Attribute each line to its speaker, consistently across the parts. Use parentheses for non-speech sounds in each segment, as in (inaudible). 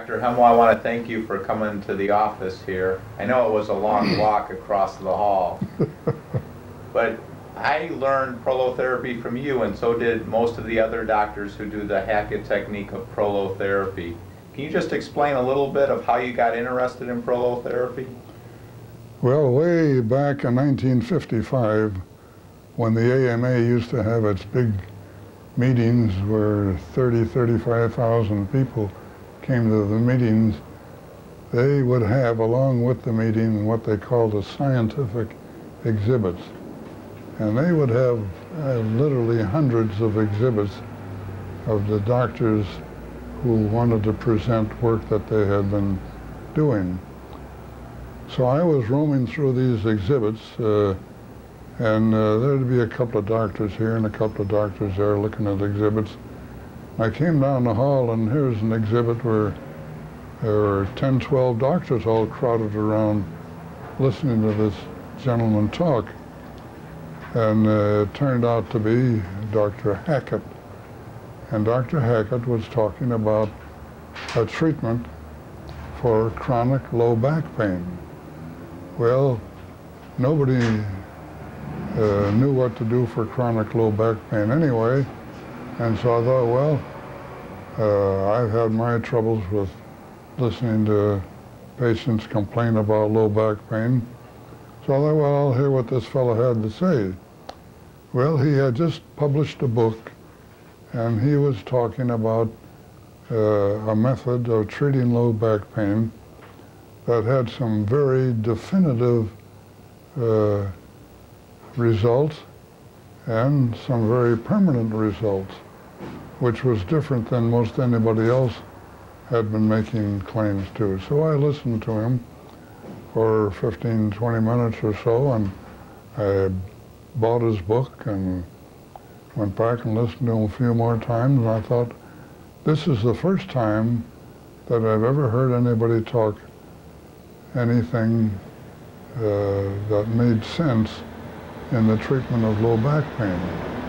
Speaker 1: Dr. Hemwall, I want to thank you for coming to the office here. I know it was a long (clears throat) walk across the hall, (laughs) but I learned prolotherapy from you, and so did most of the other doctors who do the Hackett technique of prolotherapy. Can you just explain a little bit of how you got interested in prolotherapy?
Speaker 2: Well, way back in 1955, when the AMA used to have its big meetings where 30, 35,000 people came to the meetings, they would have, along with the meeting, what they called the scientific exhibits. And they would have uh, literally hundreds of exhibits of the doctors who wanted to present work that they had been doing. So I was roaming through these exhibits, uh, and uh, there'd be a couple of doctors here and a couple of doctors there looking at exhibits. I came down the hall, and here's an exhibit where there were 10, 12 doctors all crowded around listening to this gentleman talk. And uh, it turned out to be Dr. Hackett. And Dr. Hackett was talking about a treatment for chronic low back pain. Well, nobody uh, knew what to do for chronic low back pain anyway. And so I thought, well, uh, I've had my troubles with listening to patients complain about low back pain. So I thought, well, I'll hear what this fellow had to say. Well, he had just published a book, and he was talking about uh, a method of treating low back pain that had some very definitive uh, results and some very permanent results, which was different than most anybody else had been making claims to. So I listened to him for 15, 20 minutes or so, and I bought his book and went back and listened to him a few more times, and I thought, this is the first time that I've ever heard anybody talk anything uh, that made sense in the treatment of low back pain.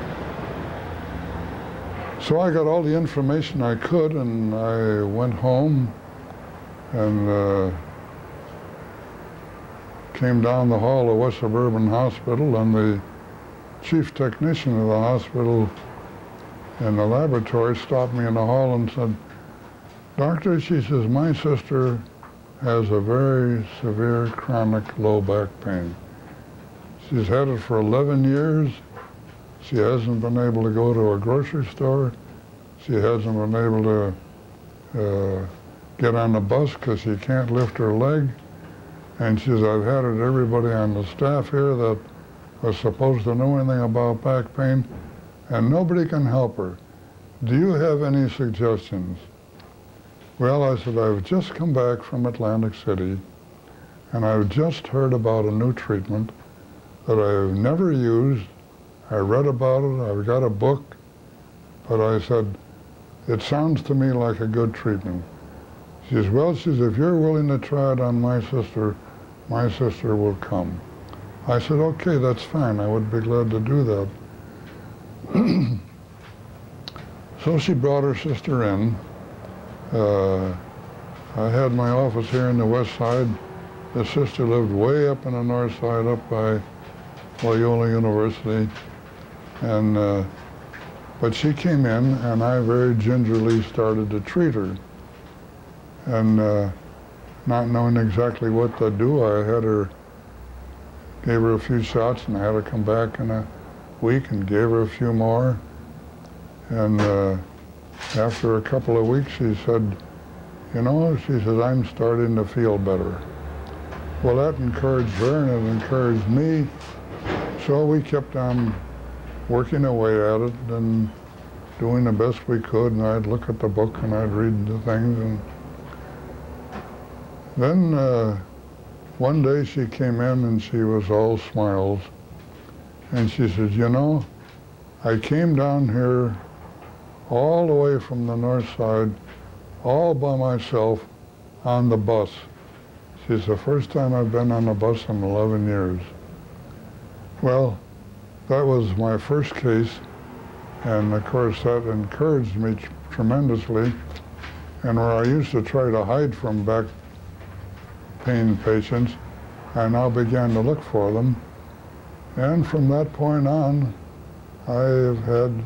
Speaker 2: So I got all the information I could and I went home and uh, came down the hall of West Suburban Hospital and the chief technician of the hospital in the laboratory stopped me in the hall and said, Doctor, she says, my sister has a very severe chronic low back pain. She's had it for 11 years. She hasn't been able to go to a grocery store. She hasn't been able to uh, get on the bus because she can't lift her leg. And she says, I've had it everybody on the staff here that was supposed to know anything about back pain, and nobody can help her. Do you have any suggestions? Well, I said, I've just come back from Atlantic City, and I've just heard about a new treatment that I've never used. I read about it, I've got a book, but I said, it sounds to me like a good treatment. She says, well, she says, if you're willing to try it on my sister, my sister will come. I said, okay, that's fine. I would be glad to do that. (clears throat) so she brought her sister in. Uh, I had my office here in the west side. The sister lived way up in the north side, up by Loyola University. And, uh, but she came in and I very gingerly started to treat her. And uh, not knowing exactly what to do, I had her gave her a few shots and I had her come back in a week and gave her a few more. And uh, after a couple of weeks, she said, you know, she says, I'm starting to feel better. Well, that encouraged her and it encouraged me. So we kept on working away at it and doing the best we could. And I'd look at the book and I'd read the things. And then uh, one day she came in and she was all smiles. And she said, you know, I came down here all the way from the north side, all by myself on the bus. She's the first time I've been on a bus in 11 years. Well, that was my first case, and of course that encouraged me tremendously. And where I used to try to hide from back pain patients, I now began to look for them. And from that point on, I have had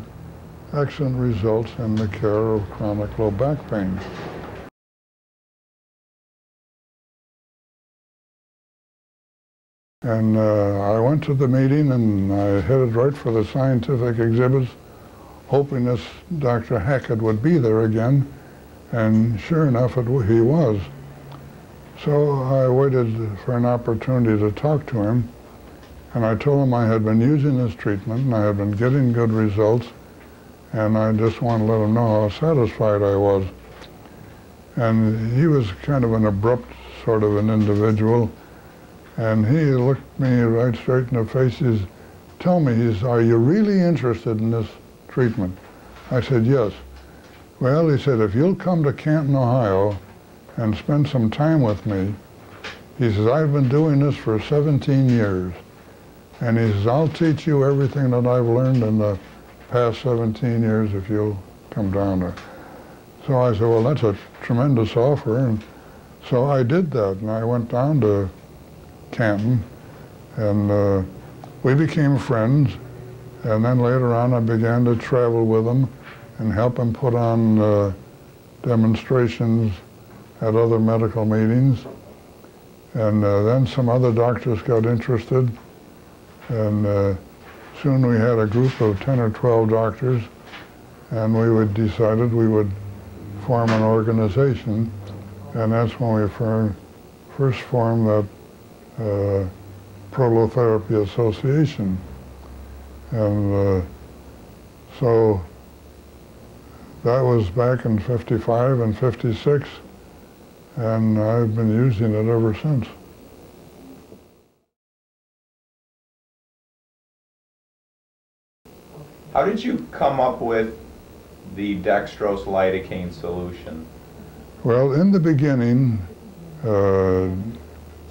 Speaker 2: excellent results in the care of chronic low back pain. And uh, I went to the meeting and I headed right for the scientific exhibits, hoping this Dr. Hackett would be there again. And sure enough, it, he was. So I waited for an opportunity to talk to him. And I told him I had been using this treatment and I had been getting good results. And I just wanted to let him know how satisfied I was. And he was kind of an abrupt sort of an individual. And he looked me right straight in the face. He says, tell me, he says, are you really interested in this treatment? I said, yes. Well, he said, if you'll come to Canton, Ohio and spend some time with me, he says, I've been doing this for 17 years. And he says, I'll teach you everything that I've learned in the past 17 years if you'll come down there. So I said, well, that's a tremendous offer. And so I did that. And I went down to Canton, and uh, we became friends. And then later on, I began to travel with him and help him put on uh, demonstrations at other medical meetings. And uh, then some other doctors got interested, and uh, soon we had a group of 10 or 12 doctors, and we would decided we would form an organization, and that's when we first formed that uh, Prolotherapy Association. And uh, so that was back in 55 and 56, and I've been using it ever since.
Speaker 1: How did you come up with the dextrose lidocaine solution?
Speaker 2: Well, in the beginning, uh,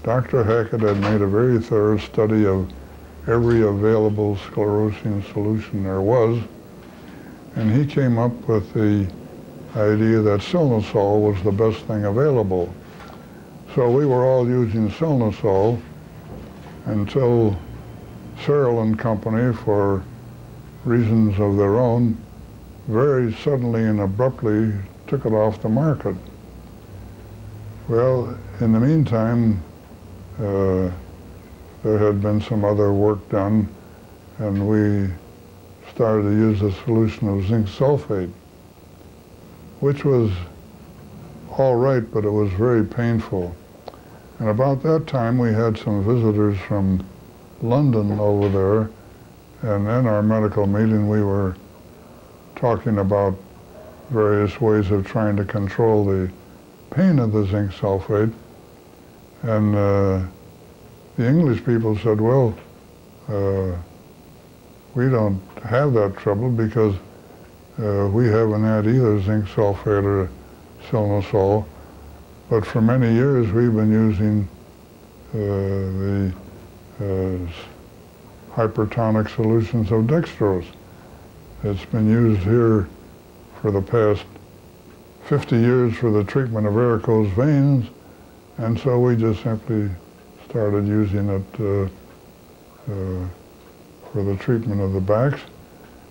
Speaker 2: Dr. Hackett had made a very thorough study of every available sclerosing solution there was, and he came up with the idea that Sylnasol was the best thing available. So we were all using Sylnasol until Searle and Company, for reasons of their own, very suddenly and abruptly took it off the market. Well, in the meantime, uh, there had been some other work done, and we started to use a solution of zinc sulfate, which was all right, but it was very painful. And about that time, we had some visitors from London over there, and in our medical meeting, we were talking about various ways of trying to control the pain of the zinc sulfate. And uh, the English people said, well, uh, we don't have that trouble because uh, we haven't had either zinc sulfate or Sylnasol. But for many years we've been using uh, the uh, hypertonic solutions of dextrose. It's been used here for the past 50 years for the treatment of varicose veins and so we just simply started using it uh, uh, for the treatment of the backs.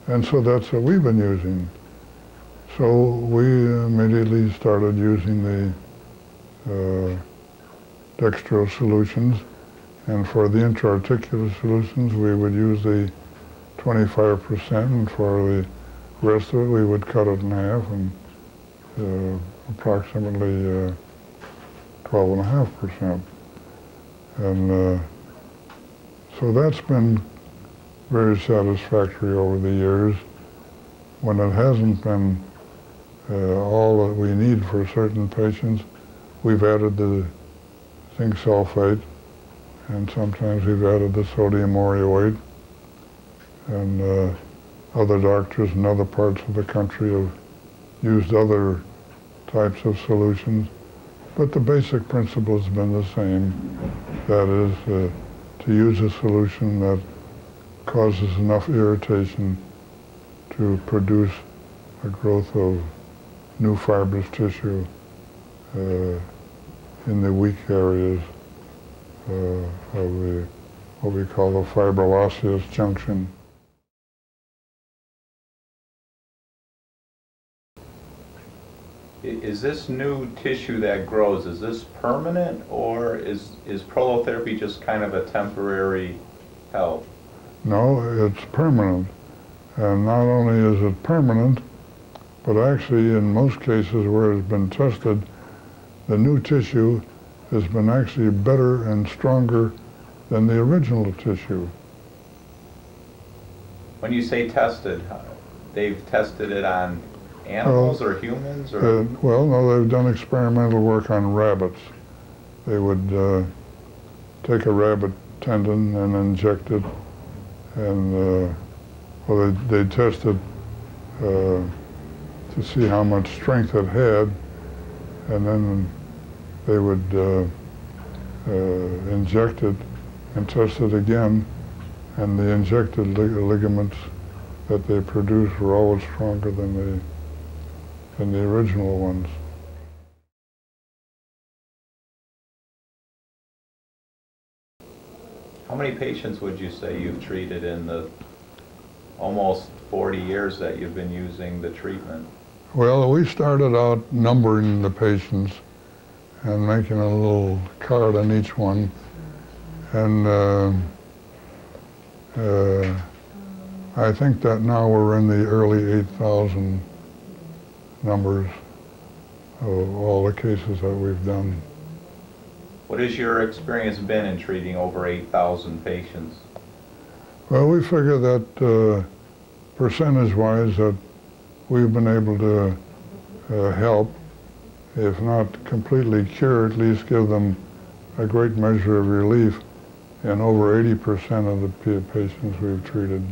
Speaker 2: And so that's what we've been using. So we immediately started using the uh, dextrose solutions. And for the intra-articular solutions, we would use the 25%, and for the rest of it, we would cut it in half and uh, approximately uh, 12.5%. And uh, so that's been very satisfactory over the years. When it hasn't been uh, all that we need for certain patients, we've added the zinc sulfate, and sometimes we've added the sodium morrhuate. And uh, other doctors in other parts of the country have used other types of solutions. But the basic principle has been the same. That is, uh, to use a solution that causes enough irritation to produce a growth of new fibrous tissue uh, in the weak areas uh, of the, what we call the fibroosseous junction.
Speaker 1: Is this new tissue that grows, is this permanent or is, is prolotherapy just kind of a temporary help?
Speaker 2: No, it's permanent. And not only is it permanent, but actually in most cases where it's been tested, the new tissue has been actually better and stronger than the original tissue.
Speaker 1: When you say tested, they've tested it on animals or humans or?
Speaker 2: Uh, well, no, they've done experimental work on rabbits. They would uh, take a rabbit tendon and inject it, and uh, well, they, they tested uh, to see how much strength it had, and then they would uh, uh, inject it and test it again, and the injected lig- ligaments that they produced were always stronger than the than the original ones.
Speaker 1: How many patients would you say you've treated in the almost 40 years that you've been using the treatment?
Speaker 2: Well, we started out numbering the patients and making a little card on each one. And uh, uh, I think that now we're in the early 8,000 numbers of all the cases that we've done.
Speaker 1: What has your experience been in treating over 8,000 patients?
Speaker 2: Well, we figure that uh, percentage-wise that we've been able to uh, help, if not completely cure, at least give them a great measure of relief in over 80% of the patients we've treated.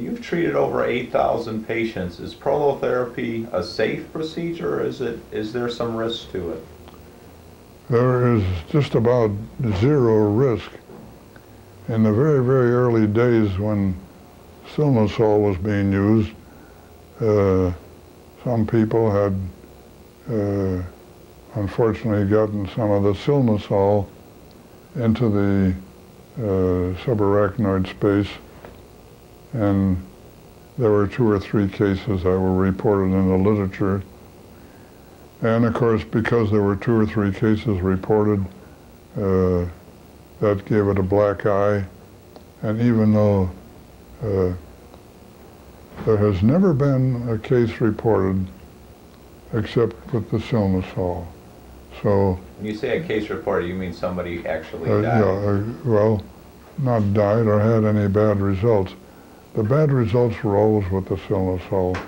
Speaker 1: You've treated over 8,000 patients. Is prolotherapy a safe procedure or is it, is there some risk to it?
Speaker 2: There is just about zero risk. In the very, very early days when Sylnasol was being used, uh, some people had uh, unfortunately gotten some of the Sylnasol into the uh, subarachnoid space, and there were two or three cases that were reported in the literature. And of course, because there were two or three cases reported, uh, that gave it a black eye. And even though uh, there has never been a case reported except with the Sylnasol. So,
Speaker 1: When you say a case report, you mean somebody actually
Speaker 2: uh,
Speaker 1: died?
Speaker 2: yeah, uh, well, not died or had any bad results. The bad results were always with the Sylnasol.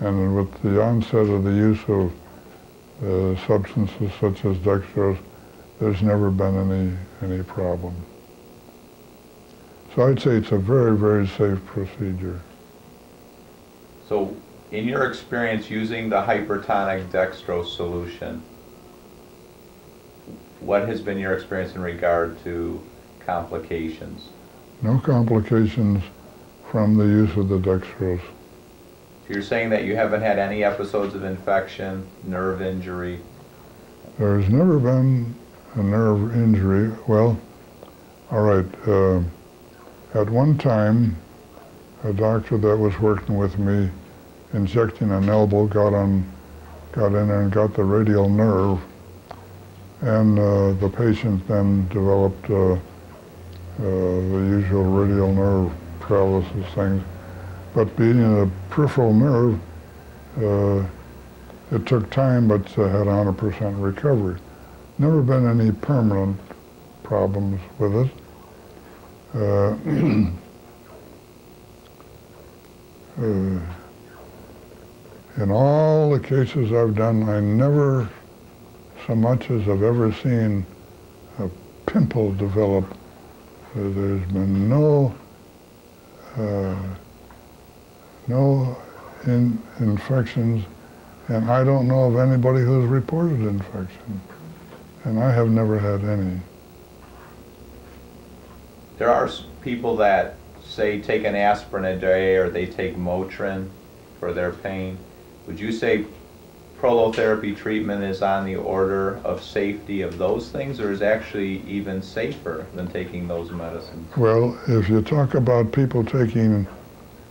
Speaker 2: And with the onset of the use of uh, substances such as dextrose, there's never been any, any problem. So I'd say it's a very, very safe procedure.
Speaker 1: So, in your experience using the hypertonic dextrose solution, what has been your experience in regard to complications?
Speaker 2: No complications from the use of the dextrose.
Speaker 1: So you're saying that you haven't had any episodes of infection, nerve injury?
Speaker 2: There's never been a nerve injury. Well, all right. Uh, at one time, a doctor that was working with me, injecting an elbow, got on, got in there and got the radial nerve, and uh, the patient then developed uh, uh, the usual radial nerve paralysis things. But being in a peripheral nerve, uh, it took time, but uh, had 100% recovery. Never been any permanent problems with it. Uh, (clears throat) uh, in all the cases I've done, I never so much as I've ever seen a pimple develop. Uh, there's been no uh, no in, infections, and I don't know of anybody who's reported infection, and I have never had any.
Speaker 1: There are people that say, take an aspirin a day or they take Motrin for their pain, would you say prolotherapy treatment is on the order of safety of those things or is actually even safer than taking those medicines?
Speaker 2: Well, if you talk about people taking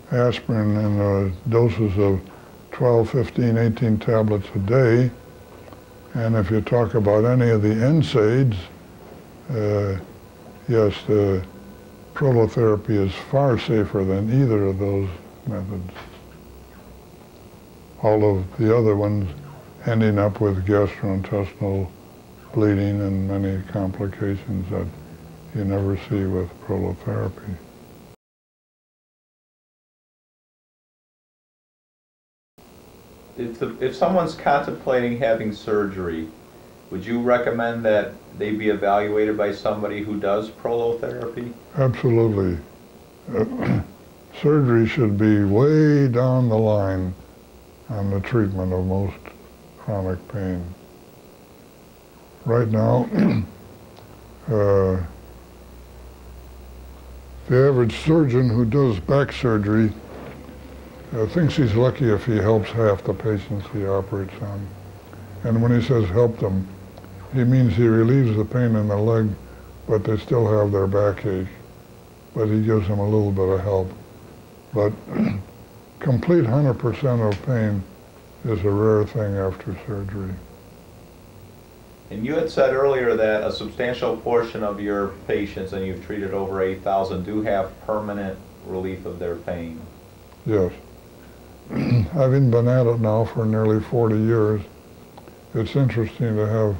Speaker 2: aspirin in uh, doses of 12, 15, 18 tablets a day, and if you talk about any of the NSAIDs, uh, yes, the prolotherapy is far safer than either of those methods. All of the other ones ending up with gastrointestinal bleeding and many complications that you never see with prolotherapy.
Speaker 1: If, the, if someone's contemplating having surgery, would you recommend that they be evaluated by somebody who does prolotherapy?
Speaker 2: Absolutely. (clears throat) Surgery should be way down the line on the treatment of most chronic pain. Right now, (clears throat) uh, the average surgeon who does back surgery uh, thinks he's lucky if he helps half the patients he operates on. And when he says help them, he means he relieves the pain in the leg, but they still have their backache. But he gives them a little bit of help. But (clears throat) complete 100% of pain is a rare thing after surgery.
Speaker 1: And you had said earlier that a substantial portion of your patients, and you've treated over 8,000, do have permanent relief of their pain.
Speaker 2: Yes. (clears throat) Having been at it now for nearly 40 years, it's interesting to have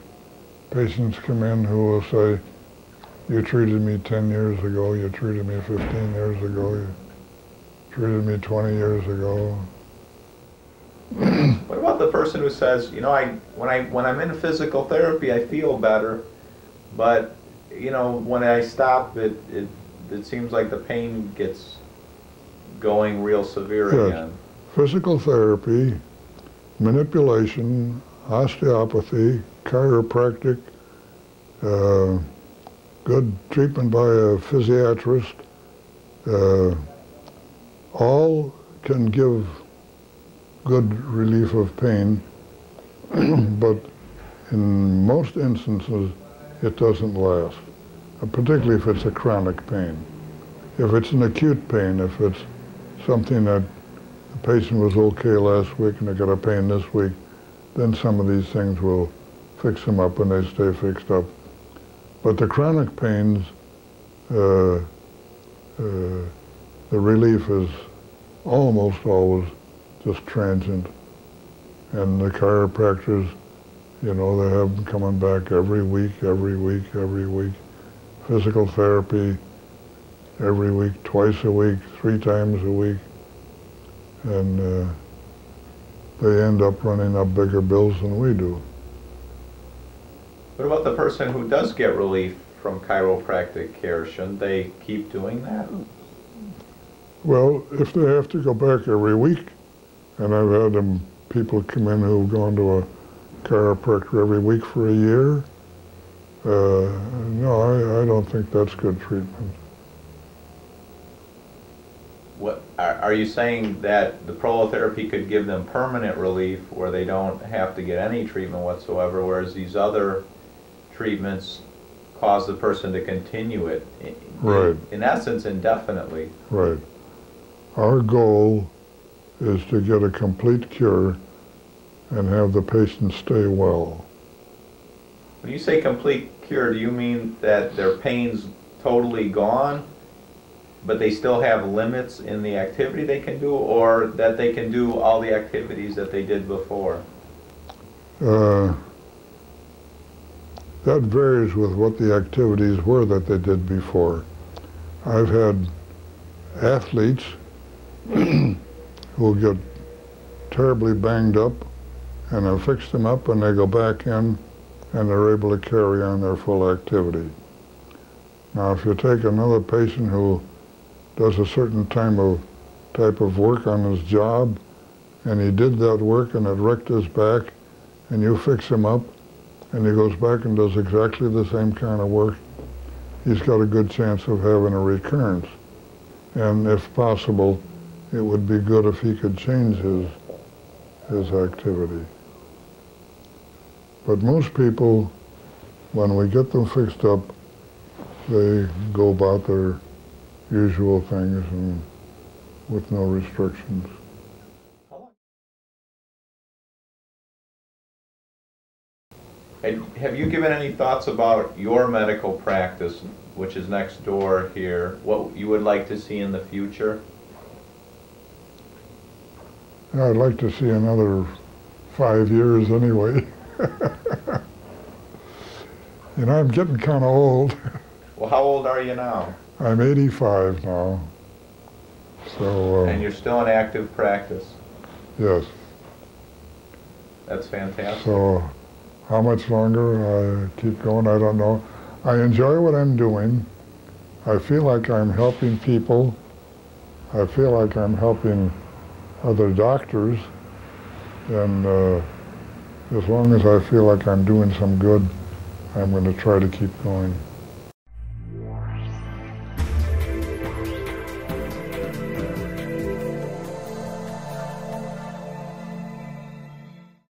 Speaker 2: patients come in who will say, you treated me 10 years ago, you treated me 15 years ago, you treated me 20 years ago. (clears throat)
Speaker 1: what about the person who says, you know, I when I when I'm in physical therapy, I feel better, but you know, when I stop, it it it seems like the pain gets going real severe
Speaker 2: yes.
Speaker 1: again
Speaker 2: physical therapy, manipulation, osteopathy, chiropractic, uh, good treatment by a physiatrist, uh, all can give good relief of pain, (clears throat) but in most instances it doesn't last, particularly if it's a chronic pain. If it's an acute pain, if it's something that the patient was okay last week and they got a pain this week, then some of these things will fix them up and they stay fixed up. But the chronic pains, uh, uh, the relief is almost always just transient. And the chiropractors, you know, they have them coming back every week, every week, every week. Physical therapy every week, twice a week, three times a week and uh, they end up running up bigger bills than we do.
Speaker 1: What about the person who does get relief from chiropractic care? Shouldn't they keep doing that?
Speaker 2: Well, if they have to go back every week, and I've had them, people come in who've gone to a chiropractor every week for a year, uh, no, I, I don't think that's good treatment.
Speaker 1: What, are, are you saying that the prolotherapy could give them permanent relief where they don't have to get any treatment whatsoever, whereas these other treatments cause the person to continue it, in,
Speaker 2: right.
Speaker 1: in essence, indefinitely?
Speaker 2: Right. Our goal is to get a complete cure and have the patient stay well.
Speaker 1: When you say complete cure, do you mean that their pain's totally gone but they still have limits in the activity they can do, or that they can do all the activities that they did before?
Speaker 2: Uh, that varies with what the activities were that they did before. I've had athletes (clears throat) who get terribly banged up and I fix them up and they go back in and they're able to carry on their full activity. Now if you take another patient who does a certain time of type of work on his job, and he did that work and it wrecked his back, and you fix him up, and he goes back and does exactly the same kind of work, he's got a good chance of having a recurrence. And if possible, it would be good if he could change his, his activity. But most people, when we get them fixed up, they go about their usual things and with no restrictions.
Speaker 1: And have you given any thoughts about your medical practice, which is next door here, what you would like to see in the future?
Speaker 2: Yeah, I'd like to see another five years anyway. (laughs) you know, I'm getting kind of old. (laughs)
Speaker 1: Well, how old are you now?
Speaker 2: I'm 85 now. So,
Speaker 1: And
Speaker 2: uh,
Speaker 1: you're still in active practice.
Speaker 2: yes.
Speaker 1: That's fantastic.
Speaker 2: So, how much longer I keep going, I don't know. I enjoy what I'm doing. I feel like I'm helping people. I feel like I'm helping other doctors. And uh, as long as I feel like I'm doing some good, I'm going to try to keep going.